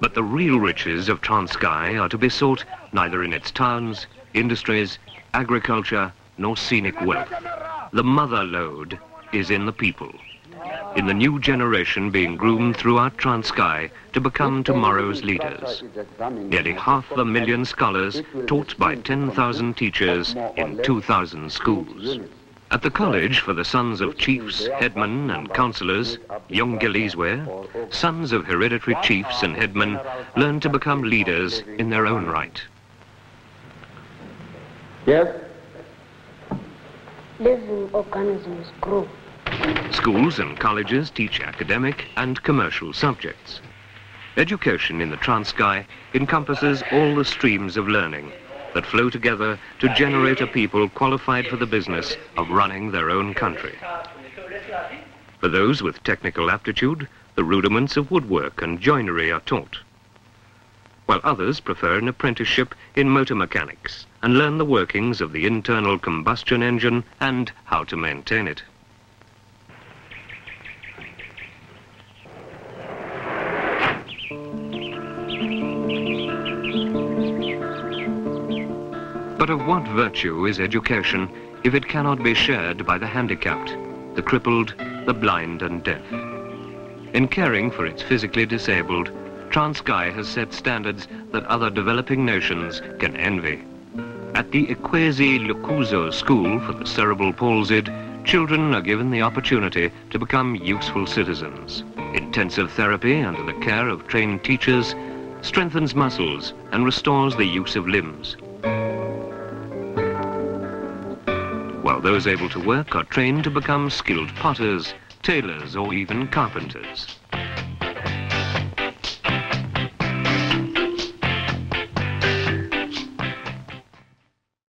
But the real riches of Transkei are to be sought neither in its towns, industries, agriculture, nor scenic wealth. The mother lode is in the people, in the new generation being groomed throughout Transkei to become tomorrow's leaders. Nearly half a million scholars taught by 10,000 teachers in 2,000 schools. At the college for the sons of chiefs, headmen and councillors, Jongilizwe, sons of hereditary chiefs and headmen learn to become leaders in their own right. Yes? Living organisms grow. Schools and colleges teach academic and commercial subjects. Education in the Transkei encompasses all the streams of learning that flow together to generate a people qualified for the business of running their own country. For those with technical aptitude, the rudiments of woodwork and joinery are taught, while others prefer an apprenticeship in motor mechanics and learn the workings of the internal combustion engine and how to maintain it. But of what virtue is education if it cannot be shared by the handicapped, the crippled, the blind and deaf? In caring for its physically disabled, Transkei has set standards that other developing nations can envy. At the Ikwezi Lokusa School for the Cerebral Palsied, children are given the opportunity to become useful citizens. Intensive therapy under the care of trained teachers strengthens muscles and restores the use of limbs. While those able to work are trained to become skilled potters, tailors or even carpenters.